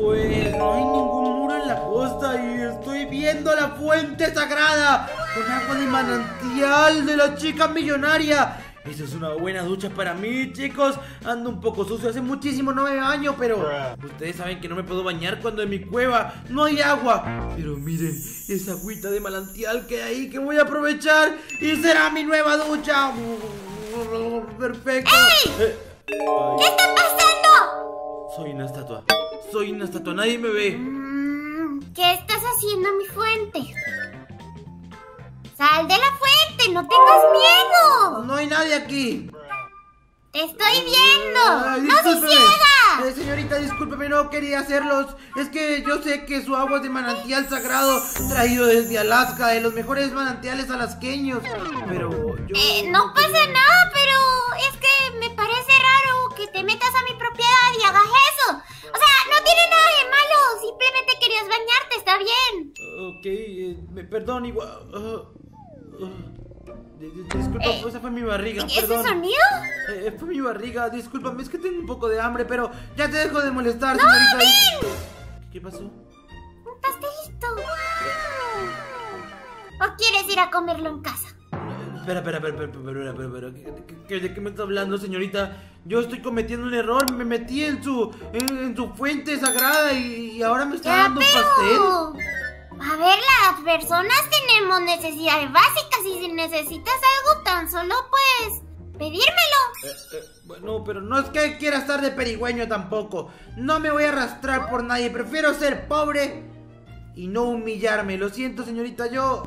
Pues no hay ningún muro en la costa y estoy viendo la fuente sagrada con agua de manantial de la chica millonaria. Esa es una buena ducha para mí, chicos. Ando un poco sucio, hace muchísimo no me baño, pero ustedes saben que no me puedo bañar cuando en mi cueva no hay agua. Pero miren, esa agüita de manantial que hay ahí que voy a aprovechar y será mi nueva ducha. Perfecto. ¡Ey! ¿Qué está pasando? Soy una estatua. Soy una estatua, nadie me ve. Mm, ¿Qué estás haciendo, mi fuente? ¡Sal de la fuente! ¡No tengas miedo! No hay nadie aquí. ¡Te estoy viendo! Ay, ¡No discúlpeme. ciega! Eh, señorita, discúlpeme, no quería hacerlos. Es que yo sé que su agua es de manantial sagrado, traído desde Alaska, de los mejores manantiales alasqueños. Pero yo. Eh, no pasa nada, pero es que me parece raro que te metas a mi propiedad y hagas eso. O sea, tiene nada de malo. Simplemente querías bañarte, está bien. Ok, eh, me perdón, igual. ah, ah. Di- Disculpa, Eh, esa fue mi barriga. ¿Y ese perdón. sonido? Eh, fue mi barriga, discúlpame, es que tengo un poco de hambre, pero ya te dejo de molestar, señorita. ven! ¿Qué pasó? Un pastelito. ¿O quieres ir a comerlo en casa? Espera, espera, espera, espera, espera, espera, espera, ¿qué- qué- qué- ¿De qué me está hablando, señorita? Yo estoy cometiendo un error, me metí en su, en, en su fuente sagrada y, y ahora me está Ya, dando un pastel. pero... A ver, las personas tenemos necesidades básicas y si necesitas algo tan solo puedes pedírmelo. Eh, eh, bueno, pero no es que quiera estar de perigüeño tampoco. No me voy a arrastrar por nadie, prefiero ser pobre y no humillarme. Lo siento, señorita, yo...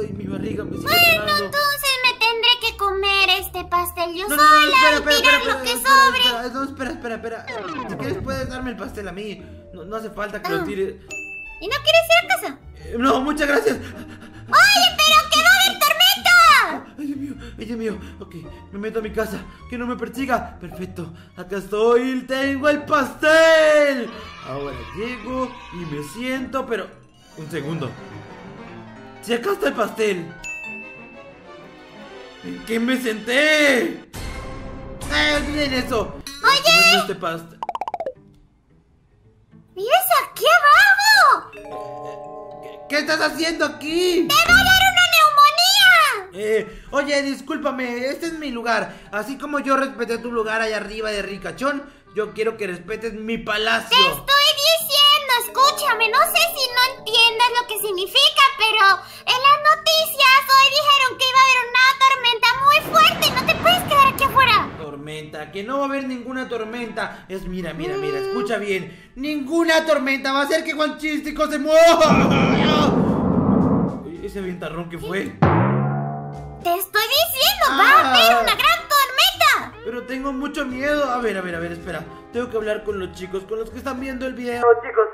Ay, mi barriga me sigue Bueno, entonces comer este pastel yo No, sola no, espera, y espera, tirar espera, lo que espera, sobre. espera, no, espera, espera, espera. Si quieres puedes darme el pastel a mí. No, no hace falta que lo Ah. tire. ¿Y no quieres ir a casa? Eh, No, muchas gracias. ¡Oye, pero que va a haber tormenta! Ay, Dios mío, ay, Dios mío. Ok, me meto a mi casa. Que no me persiga. Perfecto. Acá estoy. Tengo el pastel. Ahora llego y me siento, pero. Un segundo. Si acá está el pastel. ¿En qué me senté? ¡Eh, olviden eso! Oye. Este pastel. ¿Vives aquí abajo? ¿Qué, qué estás haciendo aquí? ¡Te va a dar una neumonía! Eh, oye, discúlpame, este es mi lugar. Así como yo respeté tu lugar allá arriba de Ricachón, yo quiero que respetes mi palacio. Te estoy diciendo, escúchame, no sé si no entiendes lo que significa, pero las noticias hoy dijeron que iba a haber una tormenta muy fuerte, no te puedes quedar aquí afuera. Tormenta, que no va a haber ninguna tormenta. Es, mira, mira, mira, escucha bien. Ninguna tormenta va a hacer que Juan Chístico se mueva. Ese ventarrón que fue. Te estoy diciendo, va a haber Ah. una gran tormenta. Pero tengo mucho miedo. A ver, a ver, a ver, espera. Tengo que hablar con los chicos, con los que están viendo el video. chicos,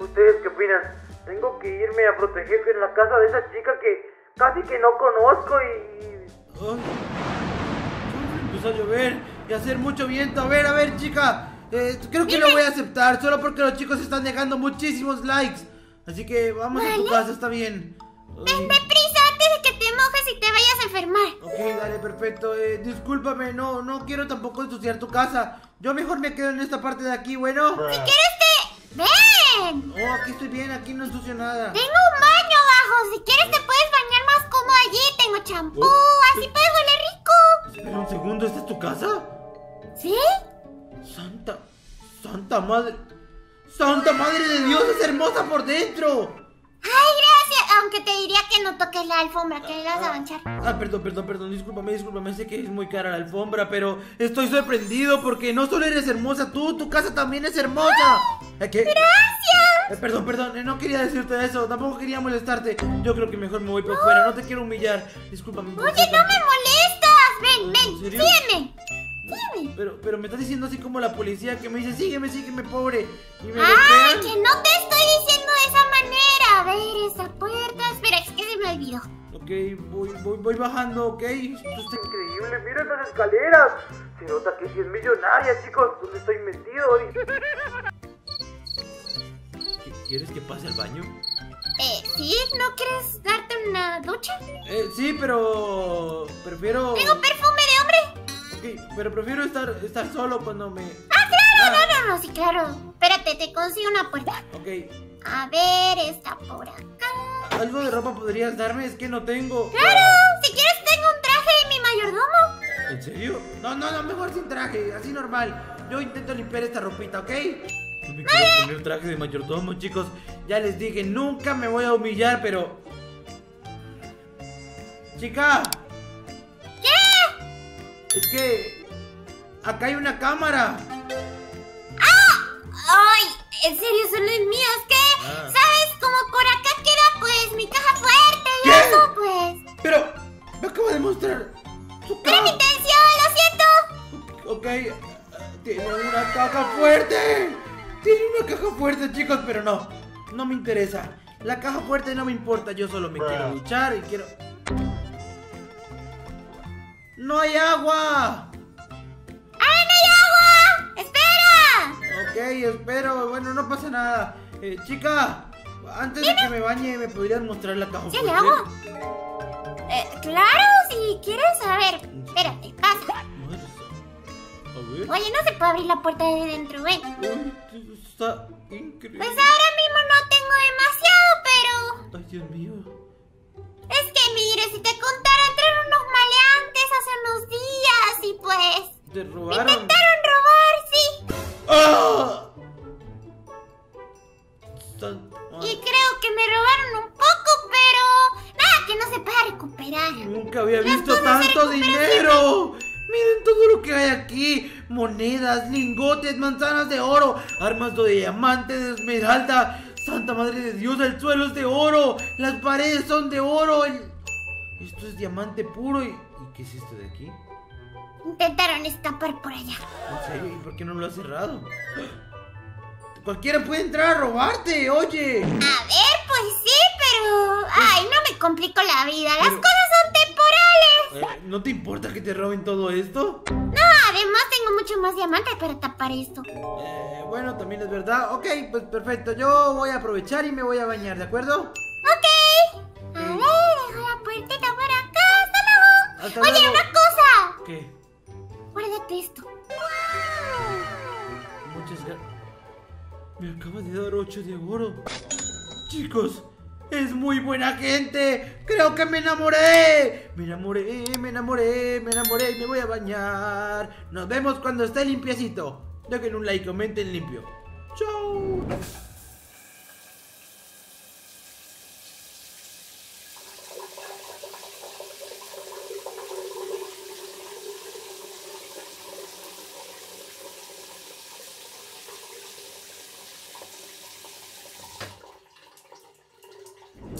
¿ustedes qué opinan? Tengo que irme a proteger en la casa de esa chica que casi que no conozco y... Ay, empezó a llover y a hacer mucho viento. A ver, a ver, chica. eh, creo que lo voy a aceptar, solo porque los chicos están dejando muchísimos likes. Así que vamos a tu casa, está bien. Ay. Deprisa antes de que te mojes y te vayas a enfermar. Ok, dale, perfecto. Eh, discúlpame, no, no quiero tampoco ensuciar tu casa. Yo mejor me quedo en esta parte de aquí, bueno. Si quieres te... ¡Ven! Oh, aquí estoy bien, aquí no ensucio nada. Tengo un baño abajo, si quieres te puedes bañar más cómodo allí. Tengo champú, Oh. así puedes oler rico. Espera un segundo, ¿esta es tu casa? ¿Sí? Santa, Santa Madre. Santa Madre de Dios, es hermosa por dentro. Ay, gracias. Aunque te diría que no toques la alfombra, que la vas a manchar. Ah, perdón, perdón, perdón, discúlpame, discúlpame, sé que es muy cara la alfombra, pero estoy sorprendido porque no solo eres hermosa tú, tu casa también es hermosa. ¿Qué? ¡Gracias! Eh, perdón, perdón, eh, no quería decirte eso, tampoco quería molestarte. Yo creo que mejor me voy por fuera, no te quiero humillar. Discúlpame. Oye, no me molestas. Ven, ¿En ven, sígueme. Sígueme. Pero, pero me estás diciendo así como la policía que me dice, sígueme, sígueme, pobre. Y me Ay, golpean. que no te estoy ver, esa puerta. Espera, es que se me olvidó. Ok, voy, voy, voy bajando, ok. Esto está increíble, mira estas escaleras. Se nota que sí es millonaria, chicos. ¿Dónde estoy metido? ¿Qué- ¿Quieres que pase al baño? Eh, ¿sí? ¿No quieres darte una ducha? Eh, sí, pero prefiero. Tengo perfume de hombre. Ok, pero prefiero estar, estar solo cuando me. ¡Ah, claro! no, no, no, sí, claro. Espérate, te consigo una puerta. Ok. A ver, está por acá. ¿Algo de ropa podrías darme? Es que no tengo. ¡Claro! Si quieres, tengo un traje de mi mayordomo. ¿En serio? No, no, no, mejor sin traje, así normal. Yo intento limpiar esta ropita, ¿ok? No me quiero poner traje de mayordomo, chicos. Ya les dije, nunca me voy a humillar, pero. Chica, ¿Qué? es que. Acá hay una cámara. Ay, en serio, solo es mío. Es que, Ah. ¿sabes? Como por acá queda, pues, mi caja fuerte y pues. Pero, me acaba de mostrar. Su Era mi caja. intención, lo siento. Ok, eh, tiene una caja fuerte. Tiene una caja fuerte, chicos, pero no. No me interesa. La caja fuerte no me importa. Yo solo me quiero duchar y quiero. ¡No hay agua! ¡Ah, no hay agua! ¡Espera! Ok, espero. Bueno, no pasa nada. Eh, chica, antes de que me bañe, ¿me podrías mostrar la caja ¿Sí fuerte? le hago? Eh, claro, si quieres. A ver, espérate, pasa. A ver. Oye, no se puede abrir la puerta de dentro, ven. Uy, está increíble. Pues ahora mismo no tengo demasiado, pero... Ay, Dios mío. Es que mire, si te contara, entraron unos maleantes hace unos días y pues... ¿Te Me robaron? intentaron robar, manzanas de oro, armas de diamante, de esmeralda. Santa Madre de Dios, el suelo es de oro. Las paredes son de oro. el- Esto es diamante puro. ¿Y... ¿y qué es esto de aquí? Intentaron escapar por allá. ¿En serio? ¿Y por qué no lo has cerrado? Cualquiera puede entrar a robarte, oye. A ver, pues sí, pero... Ay, no me complico la vida. Las Pero- cosas son temporales. Eh, ¿No te importa que te roben todo esto? No, mucho más diamantes para tapar esto. Eh, bueno, también es verdad. Ok, pues perfecto. Yo voy a aprovechar y me voy a bañar, ¿de acuerdo? Ok. A ver, dejo la puertita por acá. Hasta luego. Hasta Oye, luego. una cosa. ¿Qué? Guárdate esto. Muchas gracias. Me acaba de dar 8 de oro. Chicos, es muy buena gente. Creo que me enamoré. Me enamoré, me enamoré, me enamoré y me voy a bañar. Nos vemos cuando esté limpiecito. Dejen un like, comenten limpio. Chau.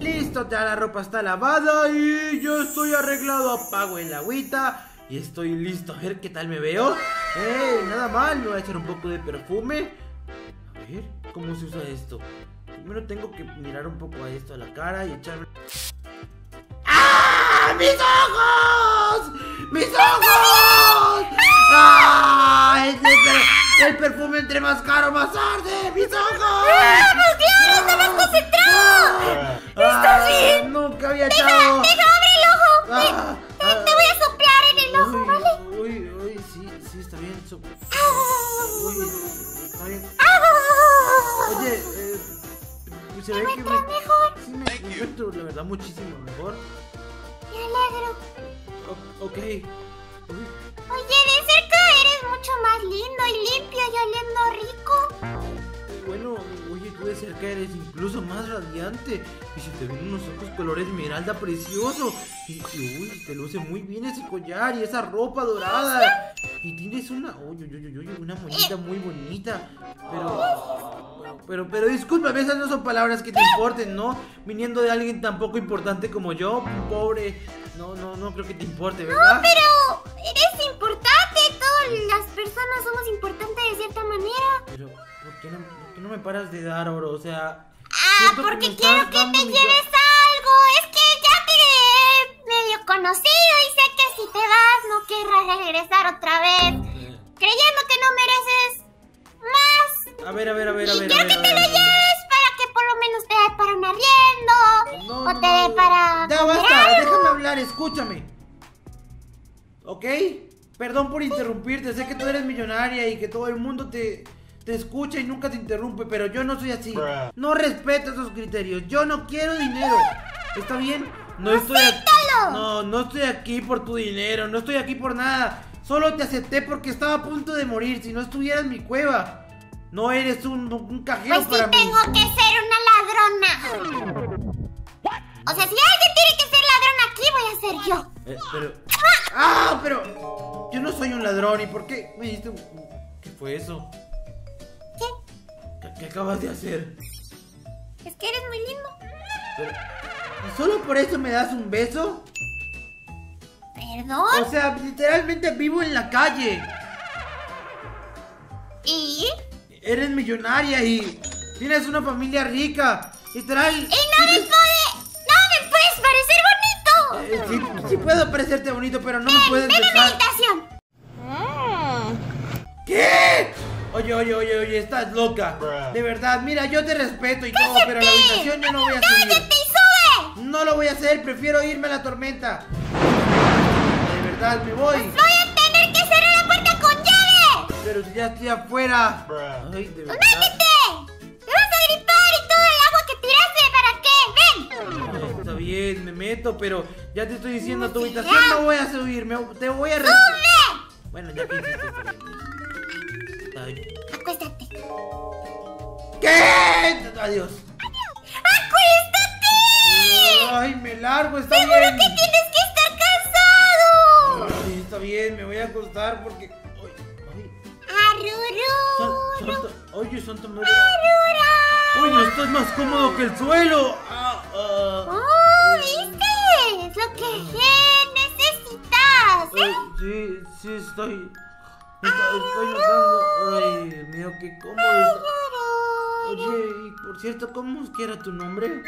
Listo, ya la ropa está lavada y yo estoy arreglado. Apago el agüita y estoy listo. A ver qué tal me veo. ¡Eh! Nada mal, me voy a echar un poco de perfume. A ver, ¿cómo se usa esto? Primero tengo que mirar un poco a esto a la cara y echarme. ¡Ah! ¡Mis ojos! ¡Mis ojos! ¡Ah! El, perfume entre más caro, más arde. ¡Mis ojos! ¡Vamos, claro! ¡Está más concentrado! ¿Estás bien? Nunca había echado. ¡Deja, abre el ojo! Ah, Te, ah. te voy a soplar en el ojo, Uy, ¿vale? Uy, uy, sí, sí, está bien. so- Uy, está bien. Oye, eh, se ve que me, mejor? sí me, me encuentro, la verdad, muchísimo mejor. Me alegro. O- ok. Uy, Oye, de cerca eres mucho más lindo y limpio y oliendo rico. bueno, oye, tú de cerca eres incluso más radiante. Y se te ven unos ojos color esmeralda precioso. Y, y, uy, te luce muy bien ese collar y esa ropa dorada. Y tienes una, uy, uy, uy, uy, una monita muy bonita. Pero, pero, pero discúlpame, esas no son palabras que te importen, ¿no? Viniendo de alguien tan poco importante como yo, pobre. No, no, no creo que te importe, ¿verdad? Pero eres importante. Todas las personas somos importantes de cierta manera. Pero, ¿por qué no, por qué no me paras de dar oro? O sea. Ah, porque quiero que te lleves algo. Es que ya te he medio conocido y sé que si te vas no querrás regresar otra vez. Creyendo que no mereces más. A ver, a ver, a ver, a y ver. quiero a ver, que te lo lleves para que por lo menos te dé para un arriendo. No, o no, te dé para. Ya basta, algo. déjame hablar, escúchame. ¿Ok? Perdón por interrumpirte, sé que tú eres millonaria y que todo el mundo te, te escucha y nunca te interrumpe, pero yo no soy así. No respeto esos criterios. Yo no quiero dinero. ¿Está bien? No estoy aquí. No, no estoy aquí por tu dinero. No estoy aquí por nada. Solo te acepté porque estaba a punto de morir. Si no estuviera en mi cueva. No eres un, un cajero Pues sí para mí. tengo que ser una ladrona. O sea, si alguien tiene que ser ladrón aquí, voy a ser yo. Eh, pero. ¡Ah! Pero. Yo no soy un ladrón. ¿Y por qué me diste un. ¿Qué fue eso? ¿Qué? ¿Qué, qué acabas de hacer? Es que eres muy lindo. Pero- ¿Y solo por eso me das un beso? ¿Perdón? O sea, literalmente vivo en la calle. ¿Y? Eres millonaria y tienes una familia rica. Literal. ¡Y no me puede... ¡No me puedes parecer bonito! Eh, sí, sí puedo parecerte bonito, pero no me puedes ¡Ven a meditación! ¿Qué? Oye, oye, oye, oye, estás loca. De verdad, mira, yo te respeto y todo, pero a la habitación yo no voy a ¡Cállate subir. y sube! No lo voy a hacer, prefiero irme a la tormenta. De verdad, me voy. ¡Voy a tener que cerrar la puerta con llave! Pero si ya estoy afuera. Ay, de verdad. ¡Métete! ¡Te vas a gripar y todo el agua que tiraste! ¿Para qué? ¡Ven! Ay, Está bien, me meto, pero ya te estoy diciendo a tu habitación ya. no voy a subir, me- te voy a... ¡Sube! Bueno, ya que hiciste está bien. Ay. Acuéstate. ¿Qué? Adiós. ¡Acuéstate! Ay, me largo, está ¡Seguro bien. que tienes que estar cansado! Ay, está bien, me voy a acostar porque... Ay, ay. To- Oye, son tomando... ¡Arrurá! Oye, esto es más cómodo que el suelo. Ah, ah. ¡Oh, viste! Es lo que necesitas, Ay, ¿eh? sí, sí, estoy... Ay, Está. Arrurú. Oye, y por cierto, ¿cómo es que era tu nombre?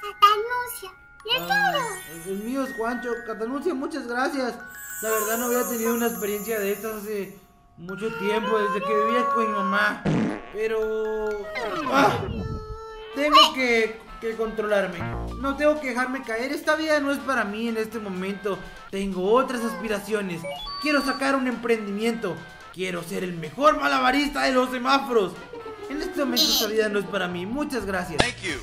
Satanuncia. ¡Y Ah, el mío es Juancho. Catanuncia, muchas gracias. La verdad no había tenido una experiencia de estas hace mucho tiempo, desde que vivía con mi mamá. Pero... ah, tengo que, que controlarme. No tengo que dejarme caer. Esta vida no es para mí en este momento. Tengo otras aspiraciones. Quiero sacar un emprendimiento. Quiero ser el mejor malabarista de los semáforos. En este momento esta vida no es para mí. Muchas gracias. Thank you.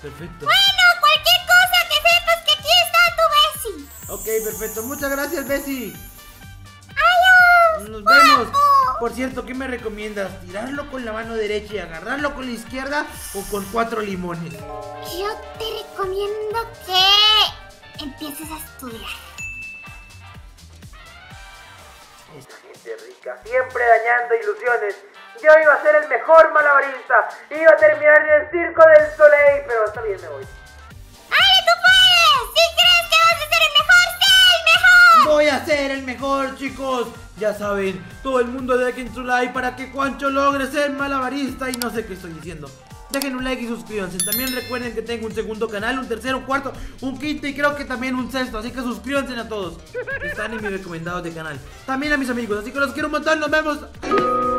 Perfecto. Bueno, cualquier cosa que sepas que aquí está tu Bessie. Ok, perfecto. Muchas gracias, Bessie. ¡Adiós! Nos vemos. Por cierto, ¿qué me recomiendas? ¿Tirarlo con la mano derecha y agarrarlo con la izquierda o con cuatro limones? Yo te recomiendo que empieces a estudiar. Gente rica, siempre dañando ilusiones. Yo iba a ser el mejor malabarista. Iba a terminar en el circo del Soleil, pero está bien, me voy. ¡Ale, tú puedes! Si crees que vas a ser el mejor, sé el mejor. Voy a ser el mejor, chicos. Ya saben, todo el mundo dejen su like para que Juancho logre ser malabarista y no sé qué estoy diciendo. Dejen un like y suscríbanse. También recuerden que tengo un segundo canal, un tercero, un cuarto, un quinto y creo que también un sexto. Así que suscríbanse a todos. Están en mis recomendados de canal. También a mis amigos. Así que los quiero un montón. Nos vemos.